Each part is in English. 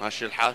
ماشي الحال.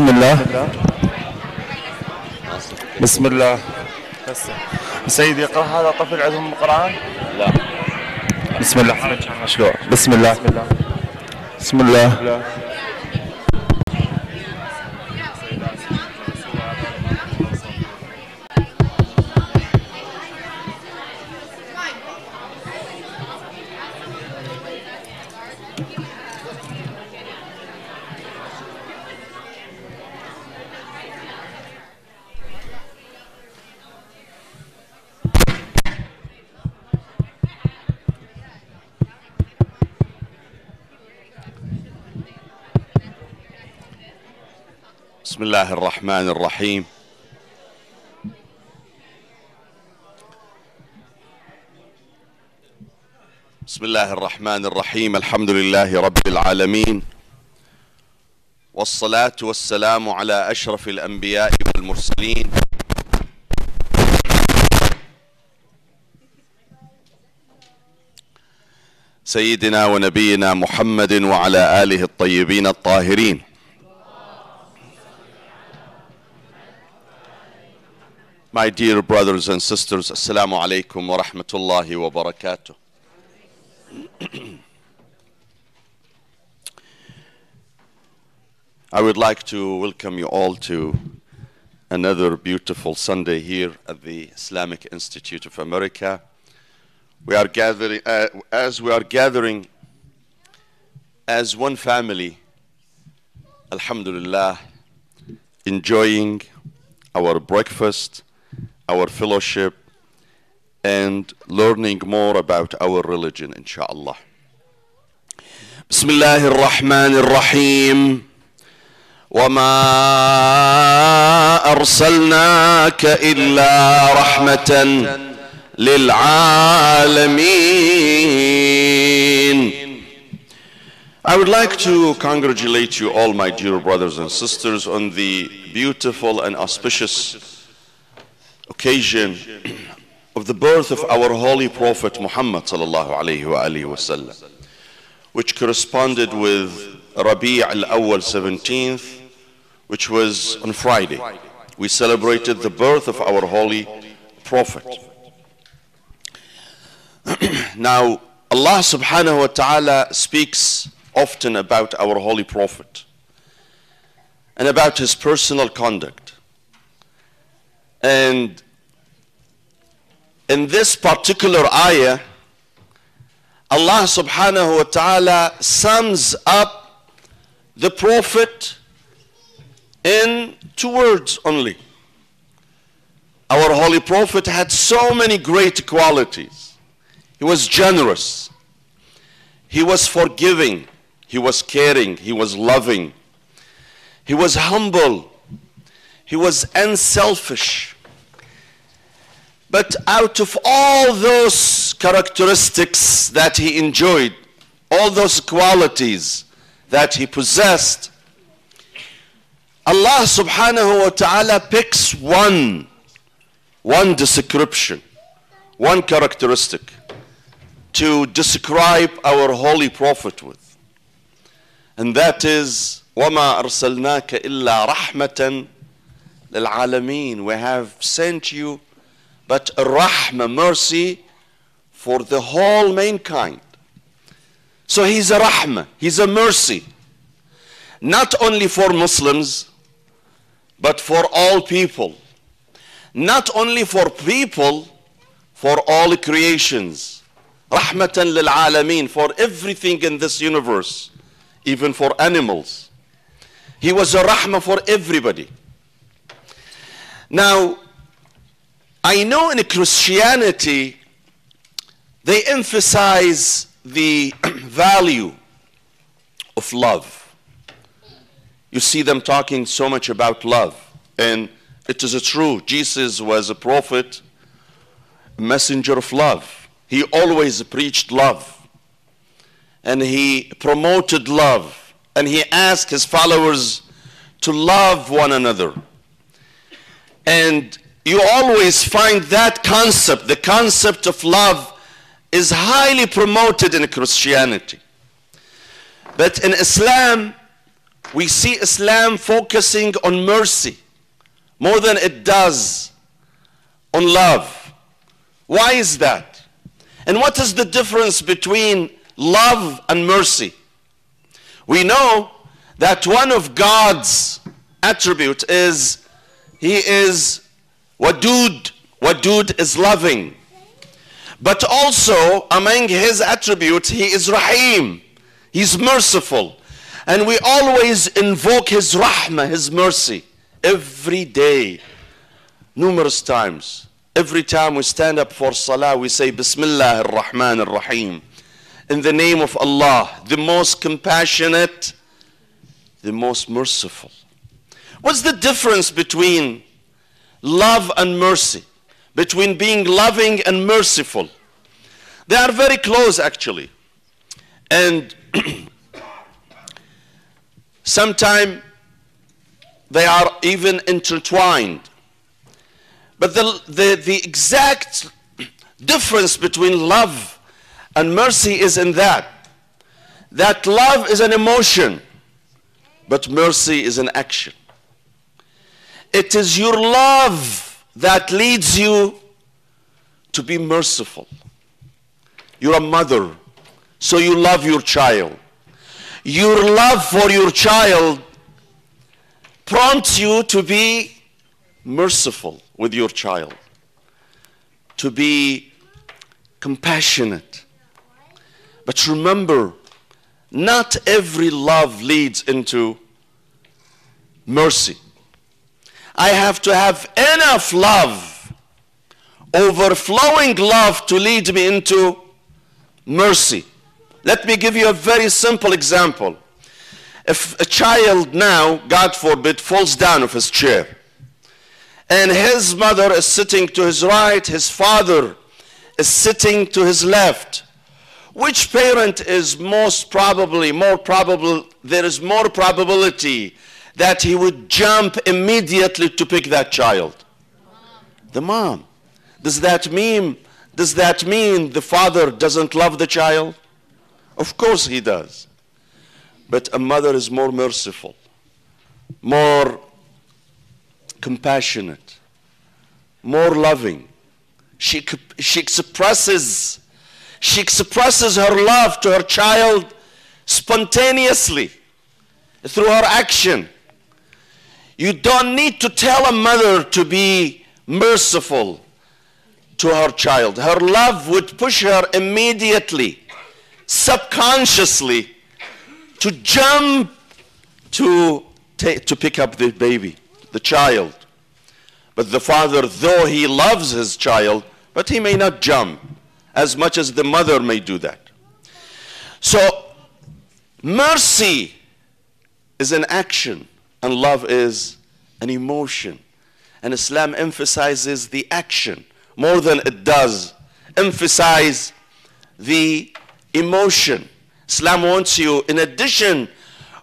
بسم الله. بسم الله. سيدي يقرأ هذا طفل عندهم القرآن؟ لا. بسم الله. مشروع بسم الله. بسم الله. بسم الله. الرحمن الرحيم. بسم الله الرحمن الرحيم. الحمد لله رب العالمين. والصلاة والسلام على أشرف الأنبياء والمرسلين. سيدنا ونبينا محمد وعلى آله الطيبين الطاهرين. My dear brothers and sisters, Assalamu alaikum wa rahmatullahi wa barakatuh. I would like to welcome you all to another beautiful Sunday here at the Islamic Institute of America. We are gathering, uh, as we are gathering as one family, Alhamdulillah, enjoying our breakfast, our fellowship, and learning more about our religion, inshallah. بسم الله الرحمن الرحيم وما أرسلناك إلا رحمة للعالمين I would like to congratulate you all, my dear brothers and sisters, on the beautiful and auspicious occasion of the birth of our holy prophet Muhammad sallallahu alihi wasallam, which corresponded with Rabi' al-Awwal 17th, which was on Friday. We celebrated the birth of our holy prophet. now, Allah subhanahu wa ta'ala speaks often about our holy prophet and about his personal conduct. And in this particular ayah, Allah subhanahu wa ta'ala sums up the Prophet in two words only. Our Holy Prophet had so many great qualities. He was generous. He was forgiving. He was caring. He was loving. He was humble. He was unselfish. But out of all those characteristics that he enjoyed, all those qualities that he possessed, Allah subhanahu wa ta'ala picks one, one description, one characteristic to describe our holy prophet with. And that is, وَمَا أَرْسَلْنَاكَ إِلَّا رَحْمَةً لِلْعَالَمِينَ We have sent you but a rahmah, mercy for the whole mankind. So he's a rahmah, he's a mercy. Not only for Muslims, but for all people. Not only for people, for all creations. Rahmatan lil alameen, for everything in this universe, even for animals. He was a rahmah for everybody. Now, I know in Christianity, they emphasize the value of love. You see them talking so much about love. And it is true. Jesus was a prophet, a messenger of love. He always preached love. And he promoted love. And he asked his followers to love one another. And you always find that concept, the concept of love, is highly promoted in Christianity. But in Islam, we see Islam focusing on mercy more than it does on love. Why is that? And what is the difference between love and mercy? We know that one of God's attributes is he is Wadud, Wadud is loving. But also among his attributes, he is Rahim. He's merciful. And we always invoke his rahmah, his mercy, every day, numerous times. Every time we stand up for salah, we say Bismillah ar-Rahman ar-Rahim. In the name of Allah, the most compassionate, the most merciful. What's the difference between love and mercy, between being loving and merciful. They are very close actually. And sometimes they are even intertwined. But the, the, the exact difference between love and mercy is in that. That love is an emotion, but mercy is an action. It is your love that leads you to be merciful. You're a mother, so you love your child. Your love for your child prompts you to be merciful with your child, to be compassionate. But remember, not every love leads into mercy. I have to have enough love, overflowing love to lead me into mercy. Let me give you a very simple example. If a child now, God forbid, falls down of his chair, and his mother is sitting to his right, his father is sitting to his left, which parent is most probably, more probable, there is more probability that he would jump immediately to pick that child? The mom. Does that mean does that mean the father doesn't love the child? Of course he does. But a mother is more merciful, more compassionate, more loving. She, she expresses she expresses her love to her child spontaneously through her action. You don't need to tell a mother to be merciful to her child. Her love would push her immediately subconsciously to jump to, to pick up the baby, the child. But the father, though he loves his child, but he may not jump as much as the mother may do that. So, mercy is an action, and love is an emotion. And Islam emphasizes the action more than it does emphasize the emotion. Islam wants you, in addition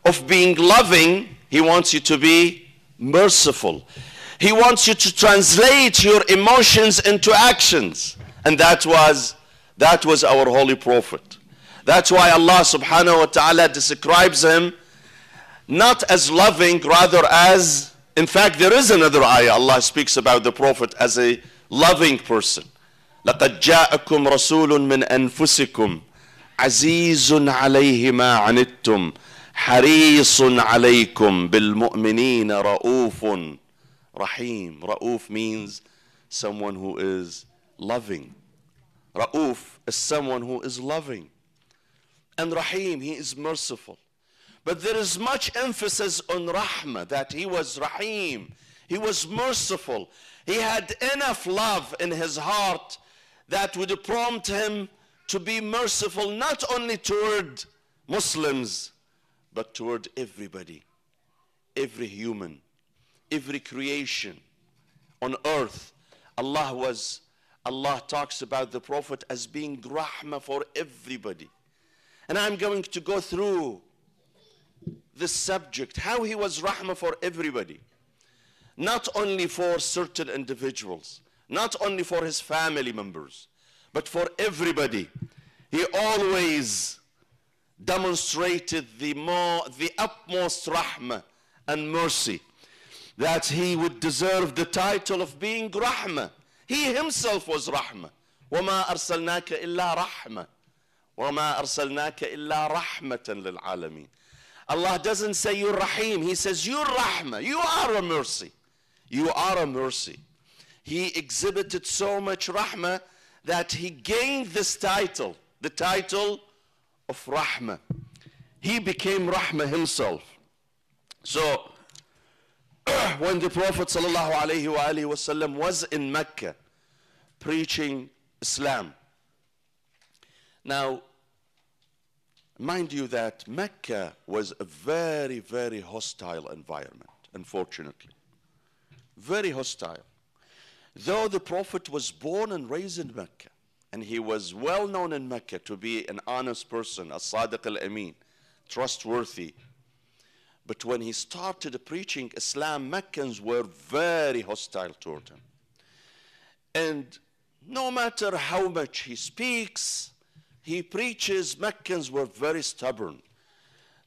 of being loving, he wants you to be merciful. He wants you to translate your emotions into actions. And that was, that was our holy prophet. That's why Allah subhanahu wa ta'ala describes him not as loving, rather as, in fact, there is another ayah. Allah speaks about the prophet as a loving person. لقد جاءكم رسول من أنفسكم عزيز عليه ما عنتم حريص عليكم بالمؤمنين رؤوف رحيم رؤوف means someone who is loving رؤوف is someone who is loving and Rahim he is merciful but there is much emphasis on Rahmah that he was Rahim he was merciful he had enough love in his heart that would prompt him to be merciful not only toward Muslims, but toward everybody, every human, every creation on earth. Allah was, Allah talks about the Prophet as being rahmah for everybody. And I'm going to go through this subject, how he was rahmah for everybody. Not only for certain individuals, not only for his family members, but for everybody. He always demonstrated the more, the utmost rahmah and mercy that he would deserve the title of being rahmah. He himself was rahmah. وما أرسلناك إلا رحمة وما أرسلناك إلا رحمة للعالمين Allah doesn't say you're Rahim. He says you're Rahmah. You are a mercy. You are a mercy. He exhibited so much Rahmah that he gained this title, the title of Rahmah. He became Rahmah himself. So, when the Prophet ﷺ was in Mecca preaching Islam, now, mind you that Mecca was a very, very hostile environment, unfortunately. Very hostile. Though the Prophet was born and raised in Mecca, and he was well known in Mecca to be an honest person, a Sadiq al Amin, trustworthy. But when he started preaching Islam, Meccans were very hostile toward him. And no matter how much he speaks, he preaches, Meccans were very stubborn.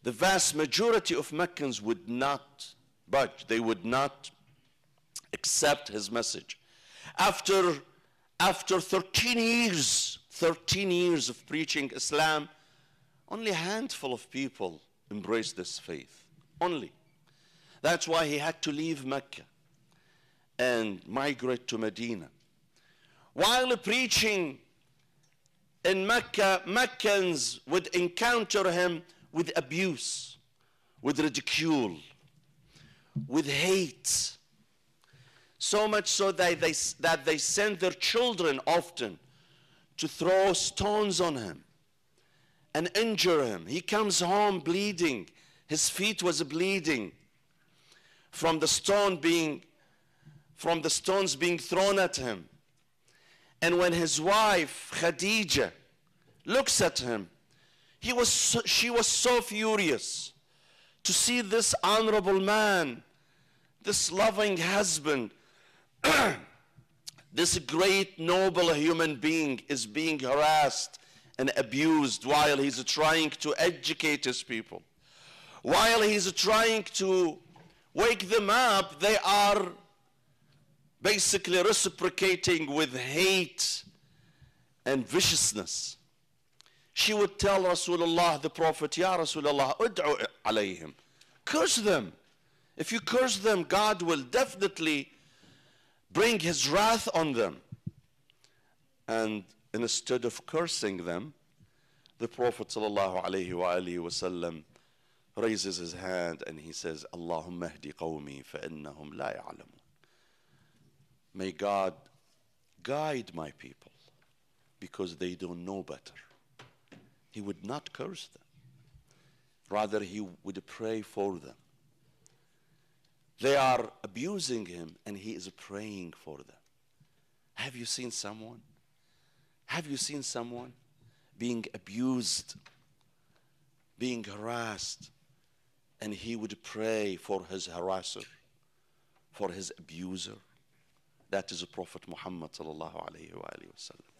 The vast majority of Meccans would not budge, they would not accept his message. After, after 13 years, 13 years of preaching Islam, only a handful of people embraced this faith. Only. That's why he had to leave Mecca and migrate to Medina. While preaching in Mecca, Meccans would encounter him with abuse, with ridicule, with hate. So much so that they, that they sent their children often to throw stones on him and injure him. He comes home bleeding. His feet was bleeding from the stone being from the stones being thrown at him. And when his wife Khadija looks at him, he was so, she was so furious to see this honorable man, this loving husband, this great noble human being is being harassed and abused while he's trying to educate his people. While he's trying to wake them up, they are basically reciprocating with hate and viciousness. She would tell Rasulullah, the Prophet, Ya Rasulullah, ud'u alayhim. Curse them. If you curse them, God will definitely bring his wrath on them. And instead of cursing them, the Prophet ﷺ raises his hand and he says, Allahumma hdi qawmi fa'innahum la ya'lamun. May God guide my people because they don't know better. He would not curse them. Rather, he would pray for them. They are abusing him and he is praying for them. Have you seen someone? Have you seen someone being abused, being harassed, and he would pray for his harasser, for his abuser? That is the Prophet Muhammad sallallahu alayhi wa wasallam.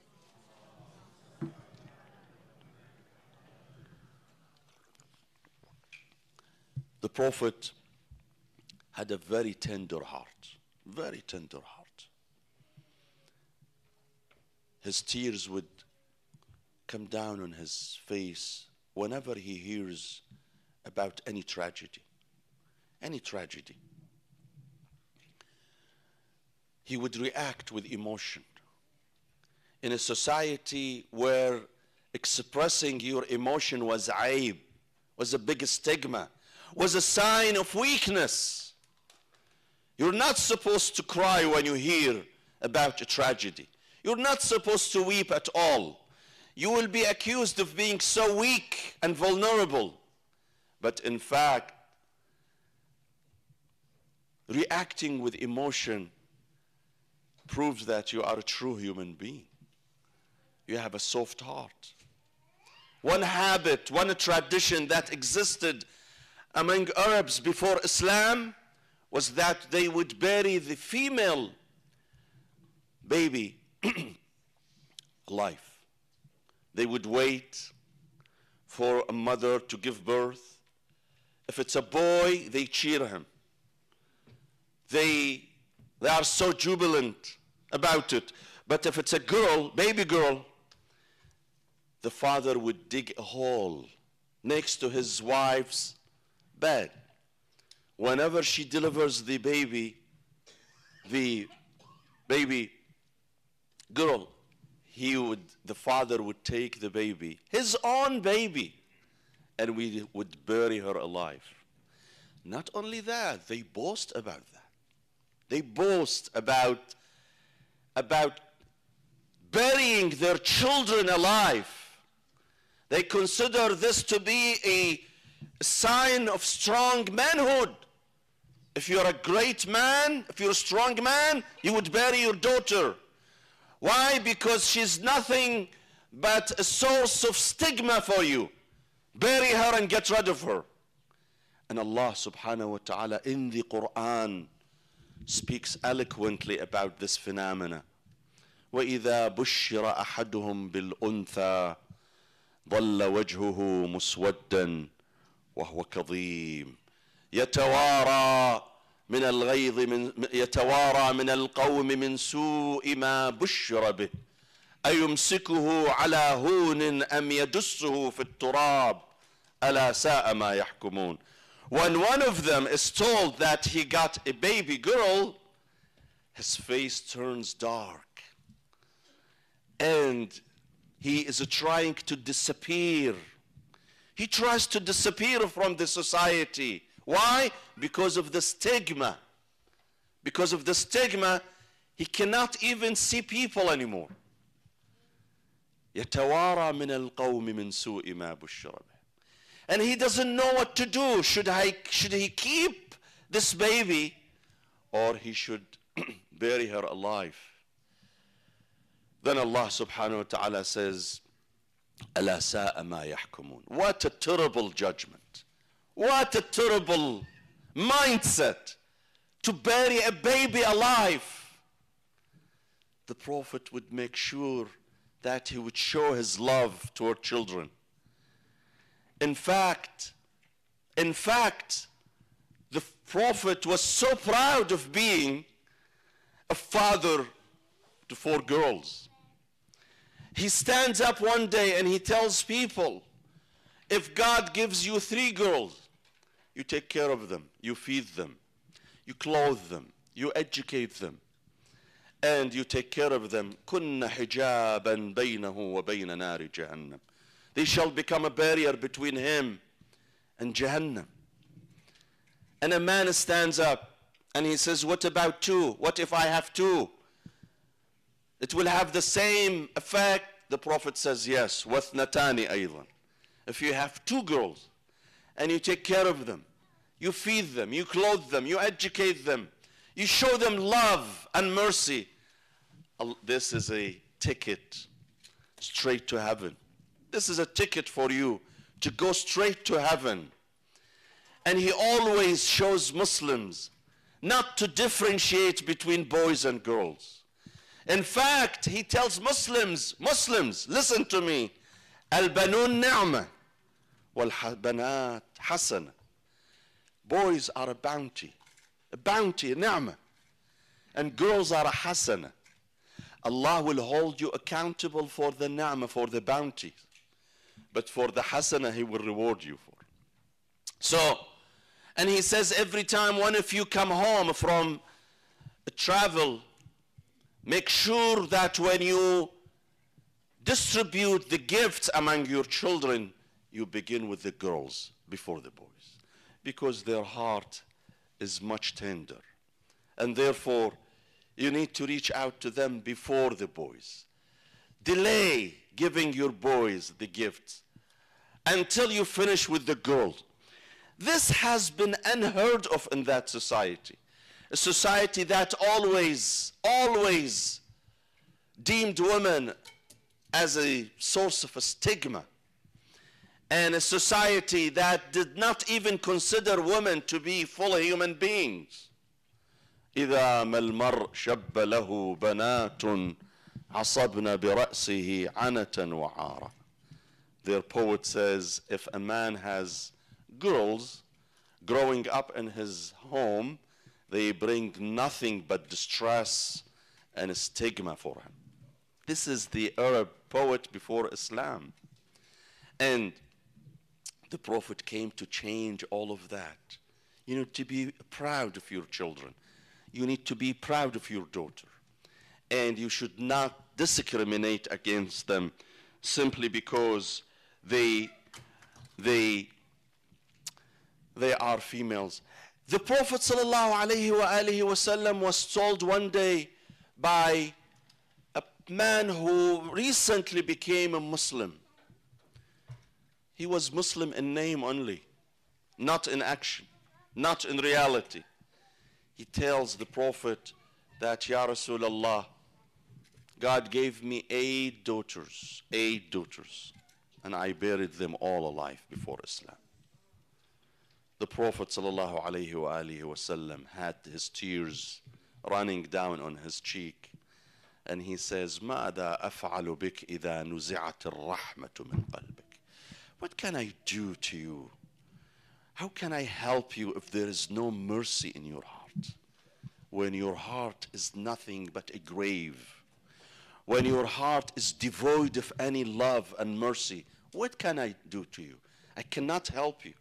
The Prophet had a very tender heart, very tender heart. His tears would come down on his face whenever he hears about any tragedy, any tragedy. He would react with emotion. In a society where expressing your emotion was aib, was a big stigma, was a sign of weakness. You're not supposed to cry when you hear about a tragedy. You're not supposed to weep at all. You will be accused of being so weak and vulnerable. But in fact, reacting with emotion proves that you are a true human being. You have a soft heart. One habit, one tradition that existed among Arabs before Islam was that they would bury the female baby alive. They would wait for a mother to give birth. If it's a boy, they cheer him. They, they are so jubilant about it. But if it's a girl, baby girl, the father would dig a hole next to his wife's bed. Whenever she delivers the baby, the baby girl, he would, the father would take the baby, his own baby, and we would bury her alive. Not only that, they boast about that. They boast about, about burying their children alive. They consider this to be a sign of strong manhood. If you're a great man, if you're a strong man, you would bury your daughter. Why? Because she's nothing but a source of stigma for you. Bury her and get rid of her. And Allah subhanahu wa ta'ala in the Quran speaks eloquently about this phenomena. وإذا بشر أحدهم بالأنثى ظل وجهه مسودا وهو كظيم. يتوارى من الغيظ من يتوارى من القوم من سوء ما بشر به. أيمسكه على هون أم يدسه في التراب؟ ألا ساء ما يحكمون. When one of them is told that he got a baby girl, his face turns dark. And he is trying to disappear. He tries to disappear from the society. Why? Because of the stigma. Because of the stigma, he cannot even see people anymore. يتوارى من القوم من سوء ما بشر به. And he doesn't know what to do. Should, I, should he keep this baby or he should bury her alive? Then Allah subhanahu wa ta'ala says, ألا ساء ما يحكمون. What a terrible judgment. What a terrible mindset to bury a baby alive. The Prophet would make sure that he would show his love toward children. In fact, in fact, the Prophet was so proud of being a father to four girls. He stands up one day and he tells people, if God gives you three girls, you take care of them, you feed them, you clothe them, you educate them, and you take care of them. كن حجابا بينه وبين نار جهنم. They shall become a barrier between him and Jahannam. And a man stands up and he says, What about two? What if I have two? It will have the same effect. The Prophet says, Yes, natani أيضا. If you have two girls and you take care of them, you feed them, you clothe them, you educate them, you show them love and mercy, this is a ticket straight to heaven. This is a ticket for you to go straight to heaven. And he always shows Muslims not to differentiate between boys and girls. In fact, he tells Muslims, Muslims, listen to me. Al-banun ni'mah wal-banat hasana. Boys are a bounty, a bounty, a ni'mah. And girls are a hasana. Allah will hold you accountable for the ni'mah, for the bounty. But for the hasana, He will reward you for. So, and He says every time one of you come home from a travel, make sure that when you distribute the gifts among your children, you begin with the girls before the boys. Because their heart is much tender. And therefore, you need to reach out to them before the boys. Delay giving your boys the gifts until you finish with the girls. This has been unheard of in that society A society that always, always deemed women as a source of a stigma. And a society that did not even consider women to be full human beings. إذا ما المرء شب له بنات عصبن برأسه عنة وعارة Their poet says if a man has girls growing up in his home they bring nothing but distress and stigma for him. This is the Arab poet before Islam. And the Prophet came to change all of that. You know, to be proud of your children you need to be proud of your daughter. And you should not discriminate against them simply because they, they, they are females. The Prophet ﷺ was told one day by a man who recently became a Muslim. He was Muslim in name only, not in action, not in reality he tells the Prophet that, Ya Rasulullah, God gave me eight daughters, eight daughters, and I buried them all alive before Islam The Prophet ﷺ had his tears running down on his cheek, and he says, ماذا أفعل بك إذا نزعت الرحمة من قلبك? What can I do to you how can I help you if there is no mercy in your heart? When your heart is nothing but a grave. When your heart is devoid of any love and mercy, what can I do to you? I cannot help you.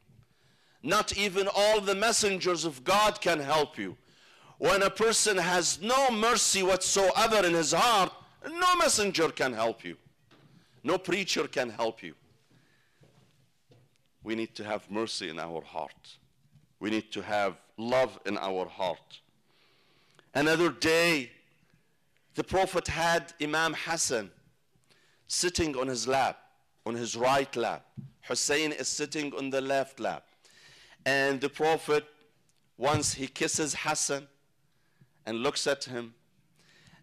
Not even all the messengers of God can help you. When a person has no mercy whatsoever in his heart, no messenger can help you. No preacher can help you we need to have mercy in our heart. We need to have love in our heart. Another day, the Prophet had Imam Hassan sitting on his lap, on his right lap. Hussein is sitting on the left lap. And the Prophet, once he kisses Hassan and looks at him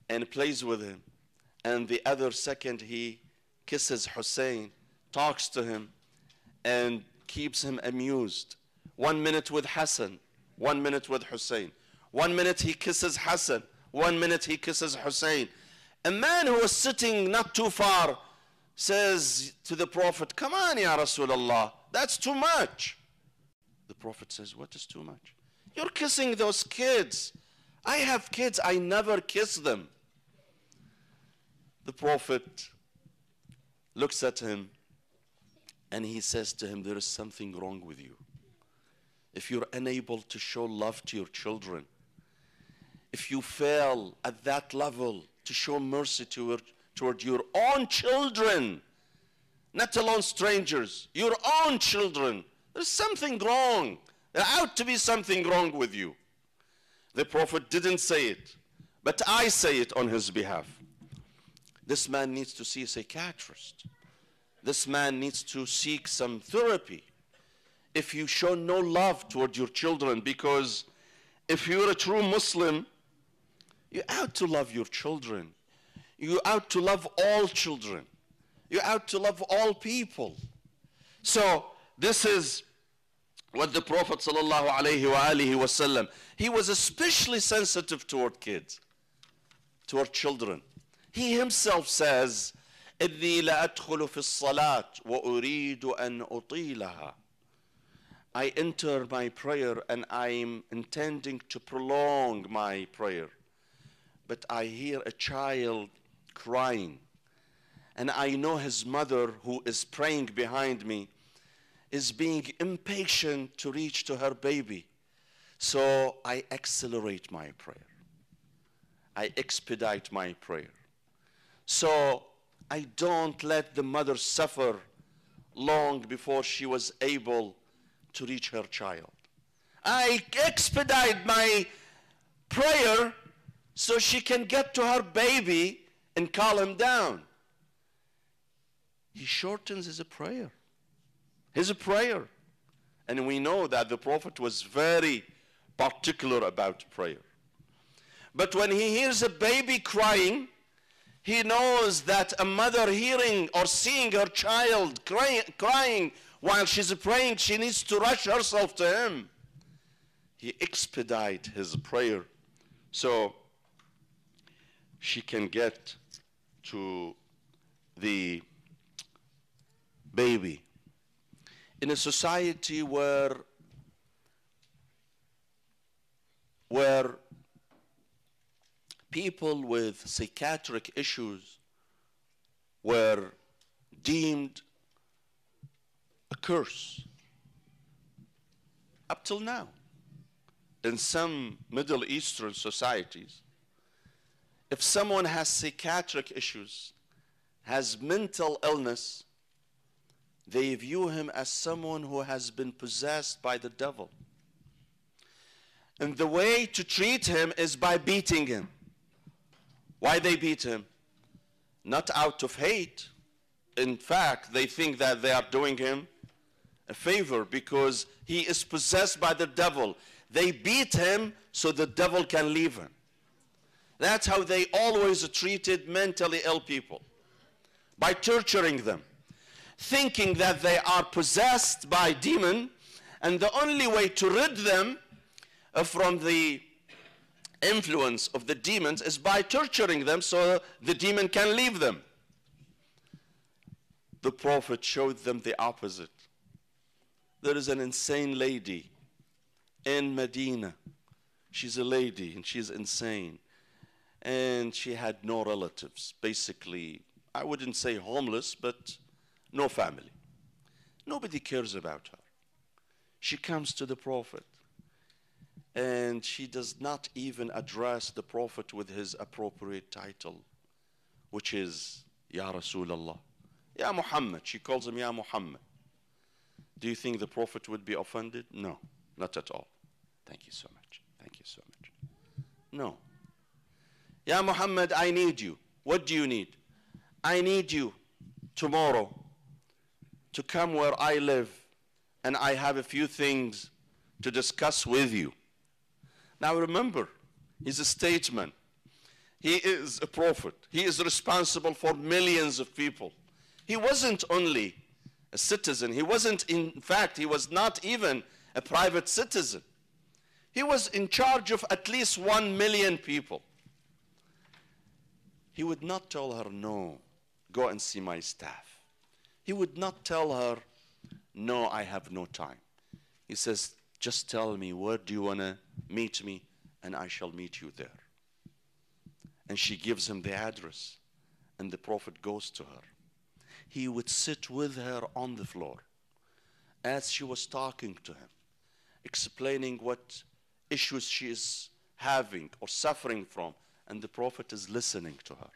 and plays with him, and the other second he kisses Hussein, talks to him, and keeps him amused. One minute with Hassan, one minute with Hussein. One minute he kisses Hassan, one minute he kisses Hussein. A man who was sitting not too far says to the Prophet, Come on, Ya Rasulullah, that's too much. The Prophet says, What is too much? You're kissing those kids. I have kids, I never kiss them. The Prophet looks at him and he says to him, There is something wrong with you. If you're unable to show love to your children, if you fail at that level to show mercy toward, toward your own children, not alone strangers, your own children. There's something wrong. There ought to be something wrong with you. The Prophet didn't say it, but I say it on his behalf. This man needs to see a psychiatrist. This man needs to seek some therapy. If you show no love toward your children, because if you're a true Muslim, you ought to love your children. You ought to love all children. You ought to love all people. So this is what the Prophet sallallahu alaihi wasallam, he was especially sensitive toward kids, toward children. He himself says, إذي لأدخل في الصلاة وأريد أن أطيلها. I enter my prayer and I'm intending to prolong my prayer. But I hear a child crying. And I know his mother, who is praying behind me, is being impatient to reach to her baby. So I accelerate my prayer. I expedite my prayer. So I don't let the mother suffer long before she was able to reach her child. I expedite my prayer so she can get to her baby and calm him down. He shortens his prayer his prayer. And we know that the Prophet was very particular about prayer. But when he hears a baby crying, he knows that a mother hearing or seeing her child crying, crying while she's praying, she needs to rush herself to him. He expedite his prayer so she can get to the baby in a society where where people with psychiatric issues were deemed a curse. Up till now in some middle eastern societies if someone has psychiatric issues has mental illness they view him as someone who has been possessed by the devil. And the way to treat him is by beating him. Why they beat him? Not out of hate. In fact, they think that they are doing him a favor because he is possessed by the devil. They beat him so the devil can leave him. That's how they always treated mentally ill people by torturing them thinking that they are possessed by demon and the only way to rid them uh, from the influence of the demons is by torturing them so the demon can leave them. The prophet showed them the opposite. There is an insane lady in medina. She's a lady and she's insane. And she had no relatives basically. I wouldn't say homeless but no family. Nobody cares about her. She comes to the Prophet and she does not even address the Prophet with his appropriate title, which is Ya Rasulullah. Ya Muhammad. She calls him Ya Muhammad. Do you think the Prophet would be offended? No, not at all. Thank you so much. Thank you so much. No. Ya Muhammad, I need you. What do you need? I need you tomorrow to come where I live and I have a few things to discuss with you. Now remember, he's a statesman. He is a prophet. He is responsible for millions of people. He wasn't only a citizen. He wasn't, in fact, he was not even a private citizen. He was in charge of at least one million people. He would not tell her, no, go and see my staff. He would not tell her, No, I have no time. He says, Just tell me, where do you want to meet me? And I shall meet you there. And she gives him the address, and the Prophet goes to her. He would sit with her on the floor as she was talking to him, explaining what issues she is having or suffering from, and the Prophet is listening to her,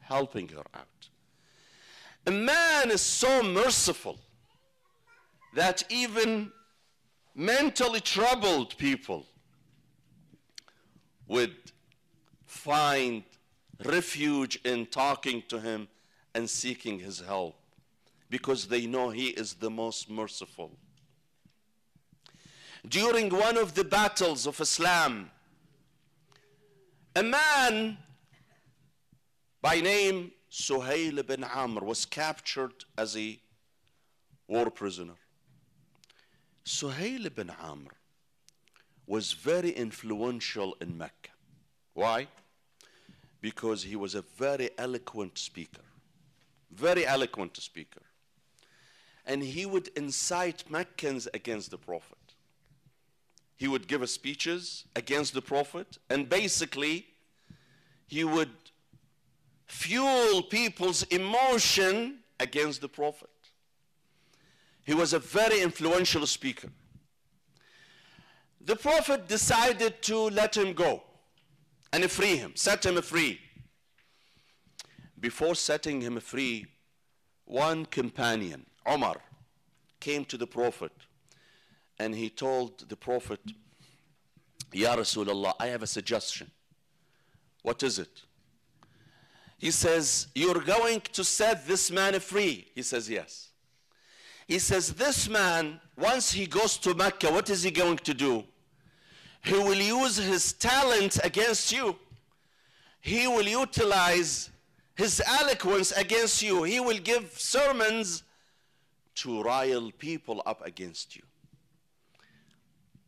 helping her out. A man is so merciful that even mentally troubled people would find refuge in talking to him and seeking his help because they know he is the most merciful. During one of the battles of Islam, a man by name Suhail ibn Amr was captured as a war prisoner. Suhail ibn Amr was very influential in Mecca. Why? Because he was a very eloquent speaker. Very eloquent speaker. And he would incite Meccans against the Prophet. He would give speeches against the Prophet, and basically, he would fuel people's emotion against the Prophet. He was a very influential speaker. The Prophet decided to let him go and free him, set him free. Before setting him free, one companion, Omar, came to the Prophet and he told the Prophet, Ya Rasulullah, I have a suggestion. What is it? He says, You're going to set this man free. He says, Yes. He says, This man, once he goes to Mecca, what is he going to do? He will use his talent against you. He will utilize his eloquence against you. He will give sermons to rile people up against you.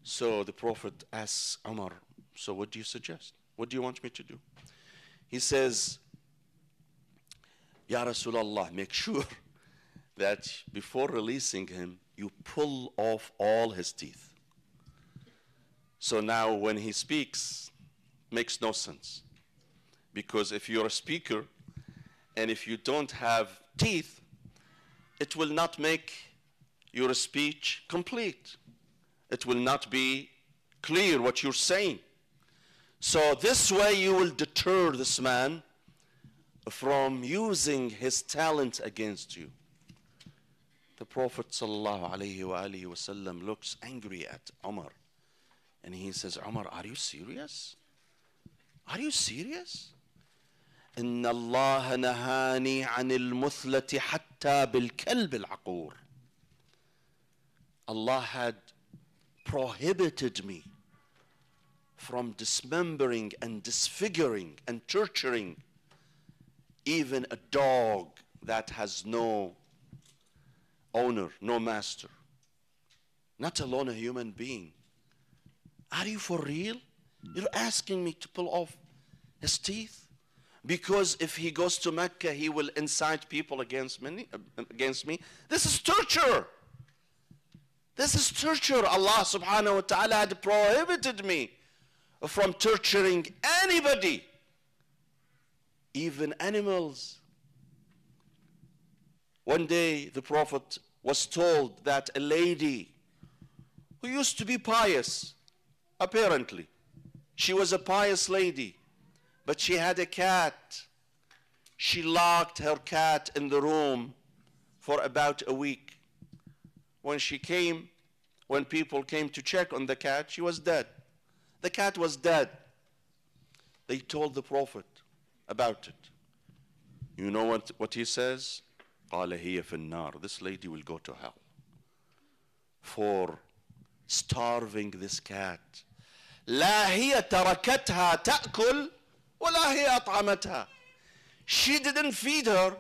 So the Prophet asks Umar, So what do you suggest? What do you want me to do? He says, Ya Rasulullah, make sure that before releasing him, you pull off all his teeth. So now when he speaks, makes no sense. Because if you're a speaker and if you don't have teeth, it will not make your speech complete. It will not be clear what you're saying. So this way you will deter this man from using his talent against you. The Prophet ﷺ looks angry at Umar and he says, Umar, are you serious? Are you serious? إن الله نهاني عن المثلة حتى بالكلب العقور. Allah had prohibited me from dismembering and disfiguring and torturing even a dog that has no owner, no master, not alone a human being. Are you for real? You're asking me to pull off his teeth? Because if he goes to Mecca, he will incite people against me. Against me. This is torture. This is torture. Allah subhanahu wa ta'ala had prohibited me from torturing anybody even animals. One day the Prophet was told that a lady who used to be pious, apparently, she was a pious lady, but she had a cat. She locked her cat in the room for about a week. When she came, when people came to check on the cat, she was dead. The cat was dead. They told the Prophet, about it. You know what, what he says? قال هي في النار. This lady will go to hell for starving this cat. لا هي تركتها تأكل ولا هي أطعمتها. She didn't feed her,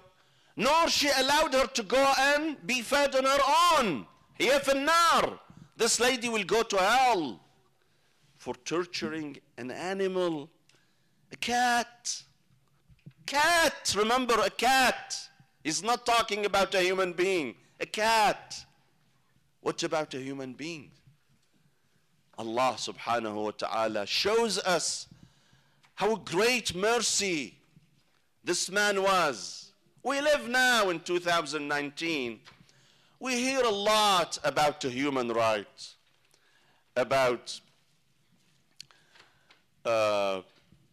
nor she allowed her to go and be fed on her own. هي في النار. This lady will go to hell for torturing an animal, a cat. Cat, remember a cat. He's not talking about a human being. A cat. What about a human being? Allah subhanahu wa ta'ala shows us how great mercy this man was. We live now in 2019. We hear a lot about the human rights, about uh,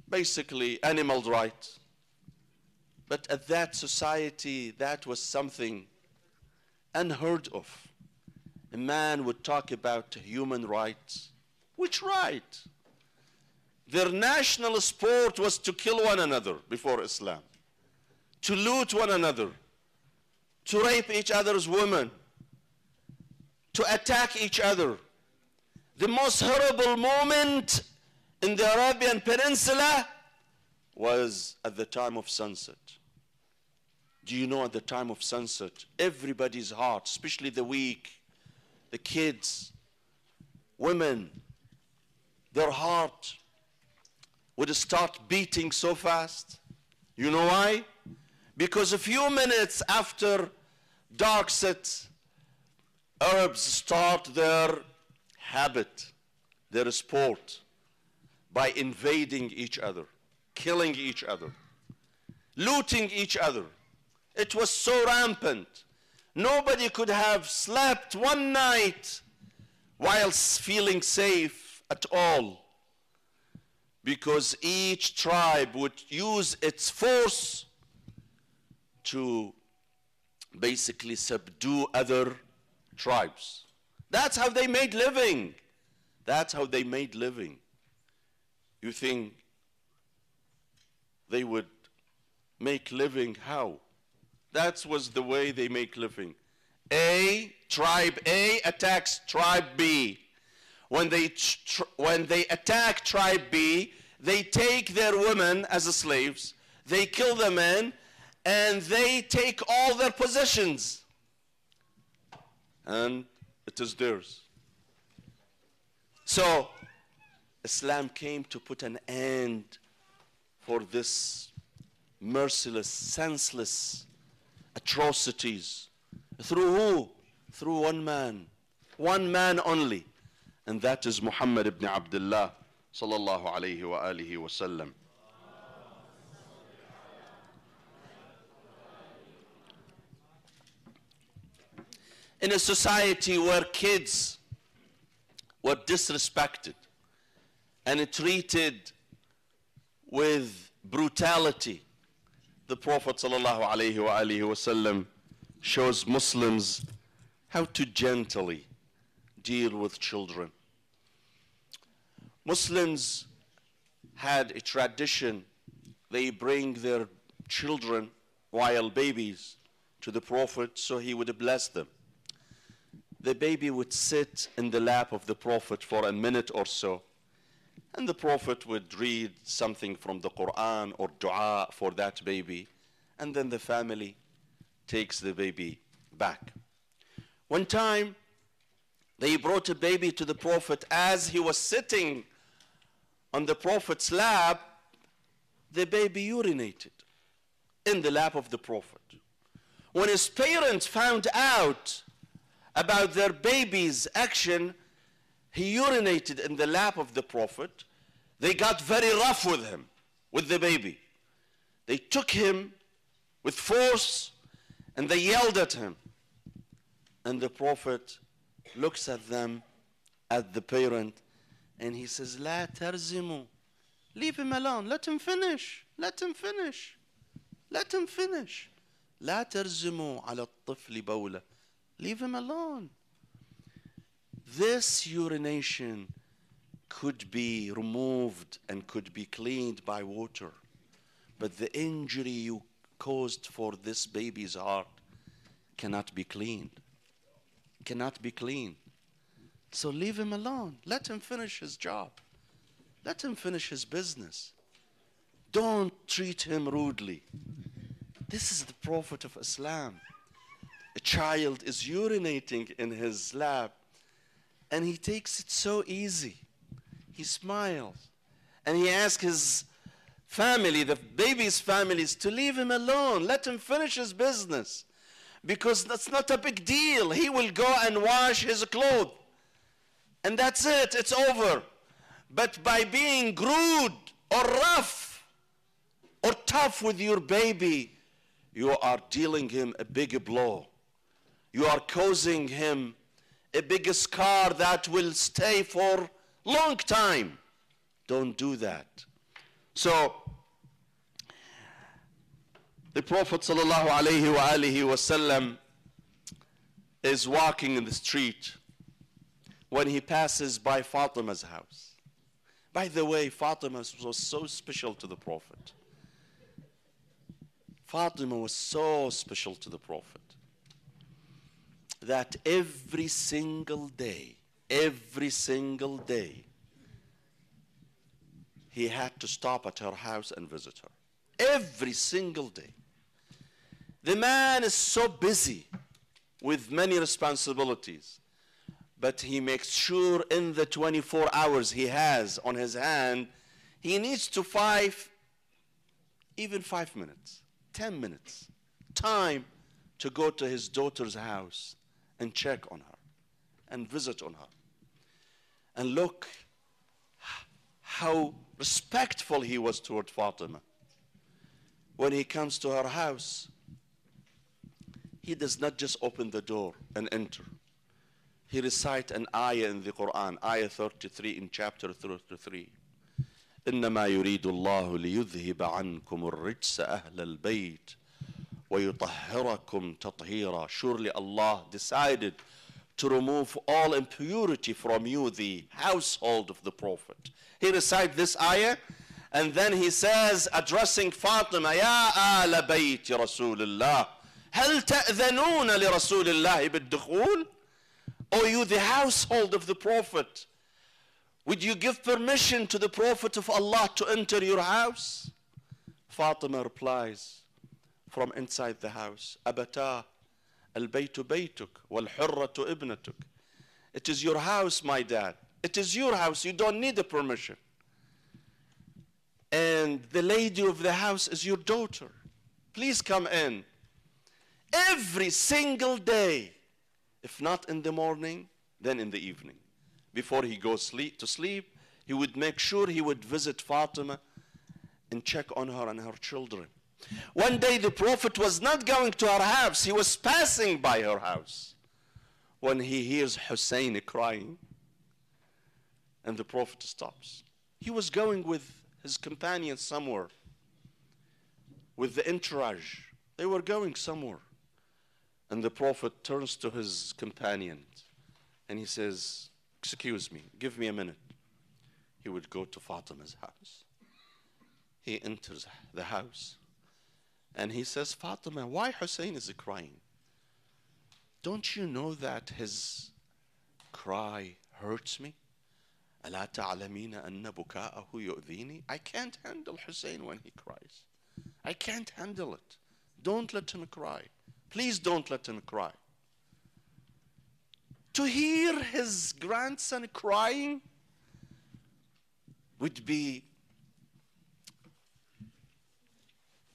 basically animal rights. But at that society, that was something unheard of. A man would talk about human rights. Which right? Their national sport was to kill one another before Islam, to loot one another, to rape each other's women, to attack each other. The most horrible moment in the Arabian Peninsula was at the time of sunset. Do you know at the time of sunset, everybody's heart, especially the weak, the kids, women, their heart would start beating so fast? You know why? Because a few minutes after dark set, Arabs start their habit, their sport, by invading each other, killing each other, looting each other. It was so rampant. Nobody could have slept one night whilst feeling safe at all. Because each tribe would use its force to basically subdue other tribes. That's how they made living. That's how they made living. You think they would make living how? That was the way they make living. A, tribe A attacks tribe B. When they, when they attack tribe B, they take their women as slaves, they kill the men, and they take all their possessions. And it is theirs. So, Islam came to put an end for this merciless, senseless atrocities. Through who? Through one man. One man only. And that is Muhammad ibn Abdullah sallallahu alayhi wa alihi wa sallam. In a society where kids were disrespected and treated with brutality, the Prophet ﷺ shows Muslims how to gently deal with children. Muslims had a tradition, they bring their children while babies to the Prophet so he would bless them. The baby would sit in the lap of the Prophet for a minute or so and the Prophet would read something from the Quran or dua for that baby, and then the family takes the baby back. One time, they brought a baby to the Prophet as he was sitting on the Prophet's lap, the baby urinated in the lap of the Prophet. When his parents found out about their baby's action, he urinated in the lap of the Prophet. They got very rough with him, with the baby. They took him with force and they yelled at him. And the Prophet looks at them, at the parent, and he says, لا ترزموا. Leave him alone. Let him finish. Let him finish. Let him finish. لا ترزموا على الطفل بولة. Leave him alone. This urination could be removed and could be cleaned by water. But the injury you caused for this baby's heart cannot be cleaned. Cannot be cleaned. So leave him alone. Let him finish his job. Let him finish his business. Don't treat him rudely. This is the Prophet of Islam. A child is urinating in his lap and he takes it so easy. He smiles. And he asks his family, the baby's families, to leave him alone. Let him finish his business. Because that's not a big deal. He will go and wash his clothes. And that's it. It's over. But by being rude or rough or tough with your baby, you are dealing him a big blow. You are causing him a big scar that will stay for long time. Don't do that. So The Prophet wasallam is walking in the street when he passes by Fatima's house. By the way, Fatima was so special to the Prophet. Fatima was so special to the Prophet that every single day, every single day, he had to stop at her house and visit her. Every single day. The man is so busy with many responsibilities, but he makes sure in the 24 hours he has on his hand, he needs to five, even five minutes, 10 minutes, time to go to his daughter's house and check on her and visit on her. And look how respectful he was toward Fatima. When he comes to her house, he does not just open the door and enter. He recite an ayah in the Quran, ayah 33 in chapter 33. إنما يريد الله ليذهب عنكم الرجس أهل البيت ويطهركم تطهيرا Surely Allah decided to remove all impurity from you, the household of the Prophet. He recites this ayah and then he says, addressing Fatima, يا آل بيت رسول الله هل تأذنون لرسول الله بالدخول? O you the household of the Prophet, would you give permission to the Prophet of Allah to enter your house? Fatima replies from inside the house. Abata, al baytu baytuk, wal hurratu ibnatuk. It is your house, my dad. It is your house. You don't need a permission. And the lady of the house is your daughter. Please come in. Every single day, if not in the morning, then in the evening. Before he goes sleep, to sleep, he would make sure he would visit Fatima and check on her and her children. One day the Prophet was not going to her house, he was passing by her house when he hears Hussein crying. And the Prophet stops. He was going with his companions somewhere, with the entourage. They were going somewhere. And the Prophet turns to his companions and he says, Excuse me, give me a minute. He would go to Fatima's house. He enters the house and he says, Fatima, why Hussein is crying? Don't you know that his cry hurts me? ألا تعلمين أن بكاءه يؤذيني? I can't handle Hussein when he cries. I can't handle it. Don't let him cry. Please don't let him cry. To hear his grandson crying would be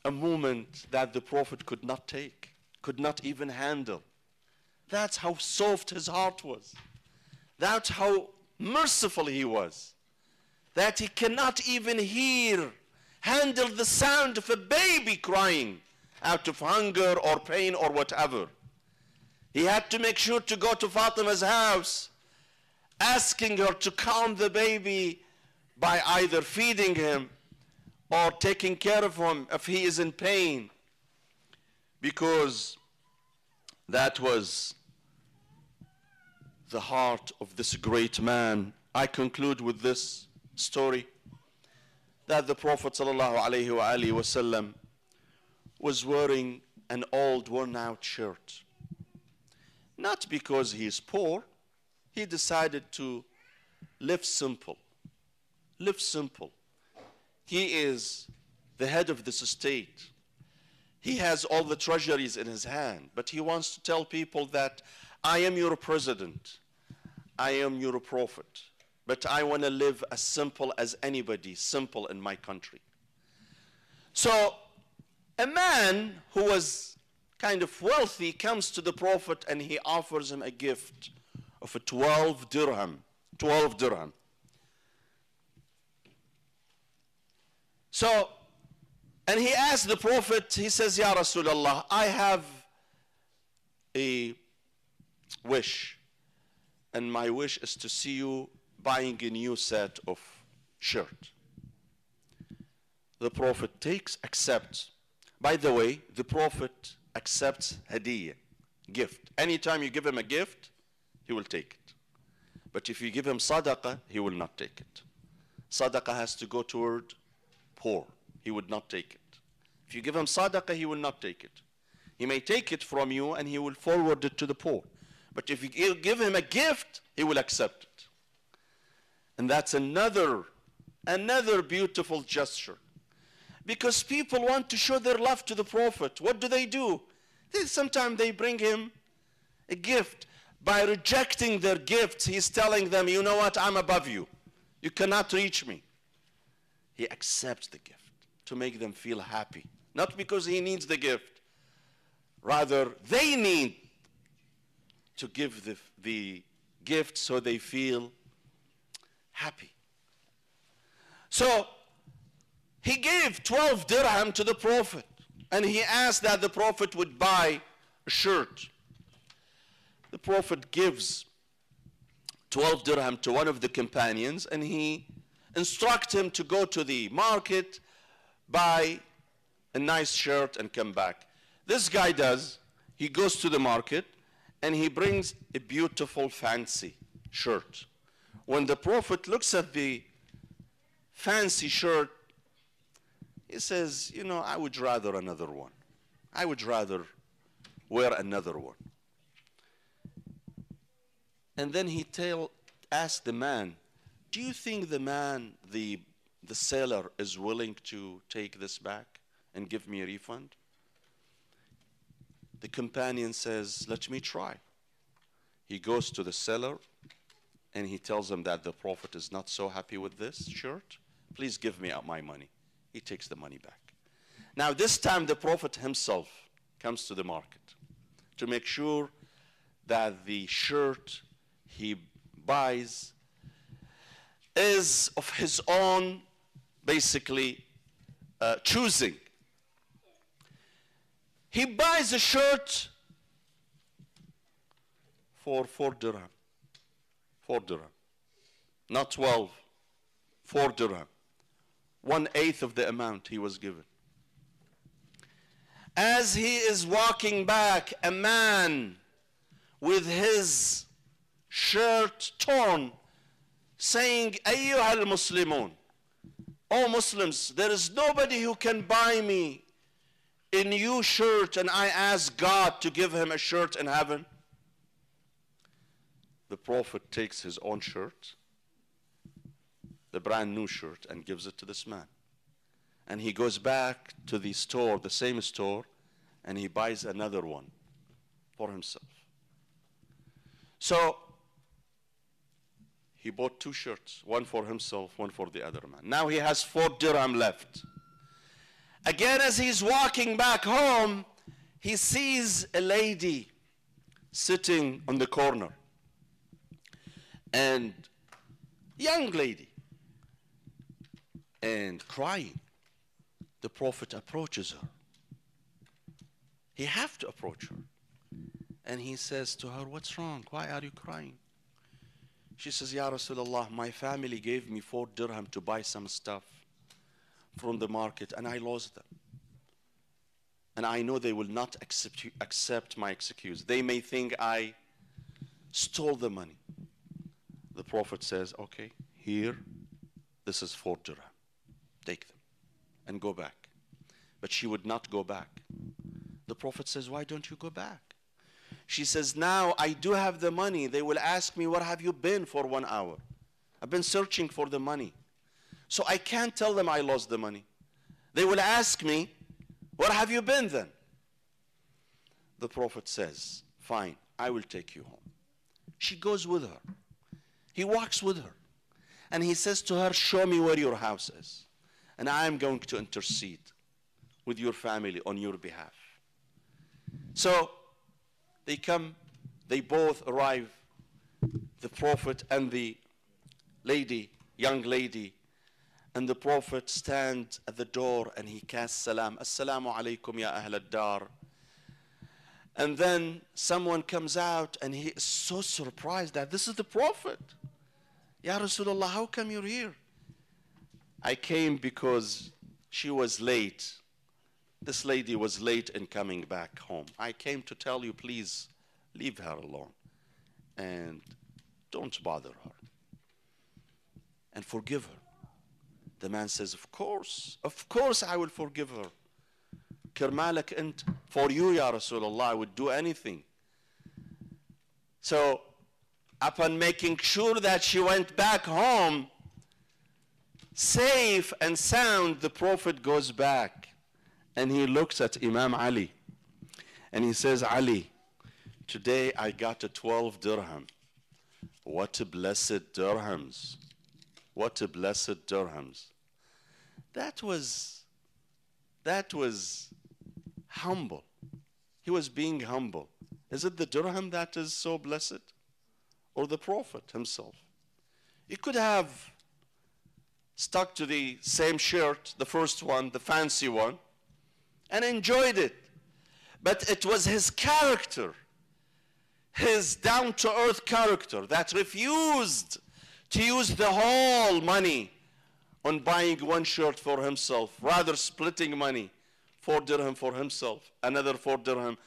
a moment that the Prophet could not take, could not even handle. That's how soft his heart was. That's how merciful he was. That he cannot even hear, handle the sound of a baby crying out of hunger or pain or whatever. He had to make sure to go to Fatima's house, asking her to calm the baby by either feeding him or taking care of him if he is in pain. Because that was the heart of this great man. I conclude with this story that the Prophet ﷺ was wearing an old worn out shirt. Not because he is poor, he decided to live simple. Live simple. He is the head of this state. He has all the treasuries in his hand, but he wants to tell people that I am your president, I am your prophet, but I want to live as simple as anybody, simple in my country. So, a man who was kind of wealthy comes to the prophet and he offers him a gift of a 12 dirham. 12 dirham. So, and he asked the Prophet, he says, Ya Rasulullah, I have a wish, and my wish is to see you buying a new set of shirt. The Prophet takes, accepts, By the way, the Prophet accepts hadiyah, gift. Anytime you give him a gift, he will take it. But if you give him sadaqah, he will not take it. Sadaqah has to go toward poor. He would not take it. If you give him sadaqah, he will not take it. He may take it from you and he will forward it to the poor. But if you give him a gift, he will accept it. And that's another, another beautiful gesture. Because people want to show their love to the Prophet. What do they do? Sometimes they bring him a gift. By rejecting their gifts, he's telling them, you know what, I'm above you. You cannot reach me. He accepts the gift to make them feel happy. Not because he needs the gift. Rather, they need to give the, the gift so they feel happy. So, he gave 12 dirham to the Prophet and he asked that the Prophet would buy a shirt. The Prophet gives 12 dirham to one of the companions and he instructs him to go to the market, buy a nice shirt and come back. This guy does. He goes to the market and he brings a beautiful fancy shirt. When the Prophet looks at the fancy shirt, he says, You know, I would rather another one. I would rather wear another one. And then he tell, asked the man, Do you think the man, the, the seller, is willing to take this back and give me a refund? The companion says, Let me try. He goes to the seller and he tells him that the Prophet is not so happy with this shirt. Please give me my money. He takes the money back. Now, this time the Prophet himself comes to the market to make sure that the shirt he buys is of his own, basically, uh, choosing. He buys a shirt for four dirham. Four dirham. Not 12. Four dirham. One eighth of the amount he was given. As he is walking back, a man with his shirt torn, saying, Ayyuha al-Muslimun, O Muslims, there is nobody who can buy me a new shirt and I ask God to give him a shirt in heaven. The Prophet takes his own shirt, the brand new shirt, and gives it to this man. And he goes back to the store, the same store, and he buys another one for himself. So he bought two shirts, one for himself, one for the other man. Now he has four dirham left. Again, as he's walking back home, he sees a lady sitting on the corner. And young lady and crying. The prophet approaches her. He have to approach her. And he says to her, What's wrong? Why are you crying? She says, Ya Rasulullah, my family gave me four dirham to buy some stuff from the market and I lost them. And I know they will not accept, accept my excuse. They may think I stole the money. The Prophet says, Okay, here, this is four dirham. Take them and go back. But she would not go back. The Prophet says, Why don't you go back? She says, Now I do have the money. They will ask me, Where have you been for one hour? I've been searching for the money. So I can't tell them I lost the money. They will ask me, Where have you been then? The Prophet says, Fine, I will take you home. She goes with her. He walks with her. And he says to her, Show me where your house is. And I am going to intercede with your family on your behalf. So they come, they both arrive, the Prophet and the lady, young lady, and the Prophet stands at the door and he casts salam. Assalamu alaykum ya ahl dar And then someone comes out and he is so surprised that this is the Prophet. Ya Rasulullah, how come you're here? I came because she was late this lady was late in coming back home. I came to tell you, please leave her alone and don't bother her and forgive her. The man says, Of course, of course I will forgive her. Kermalek and for you, Ya Rasulullah, I would do anything. So, upon making sure that she went back home, safe and sound, the Prophet goes back and he looks at Imam Ali and he says, Ali, today I got a 12 dirham. What a blessed dirhams. What a blessed dirhams. That was, that was humble. He was being humble. Is it the dirham that is so blessed? Or the Prophet himself? He could have stuck to the same shirt, the first one, the fancy one, and enjoyed it. But it was his character, his down to earth character, that refused to use the whole money on buying one shirt for himself, rather splitting money, four dirham for himself, another four dirham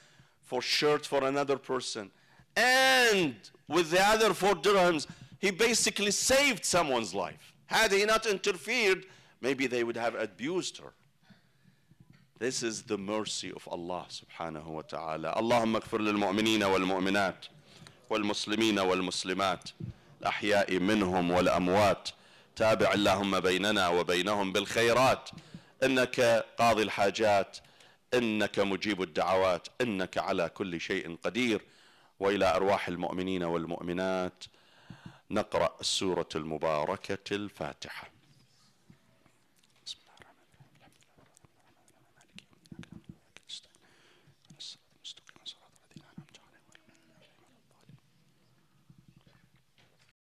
for shirt for another person. And with the other four dirhams, he basically saved someone's life. Had he not interfered, maybe they would have abused her. This is the mercy of Allah subhanahu wa ta'ala. اللهم اغفر للمؤمنين والمؤمنات والمسلمين والمسلمات الأحياء منهم والأموات تابع اللهم بيننا وبينهم بالخيرات إنك قاضي الحاجات إنك مجيب الدعوات إنك على كل شيء قدير وإلى أرواح المؤمنين والمؤمنات نقرأ السورة المباركة الفاتحة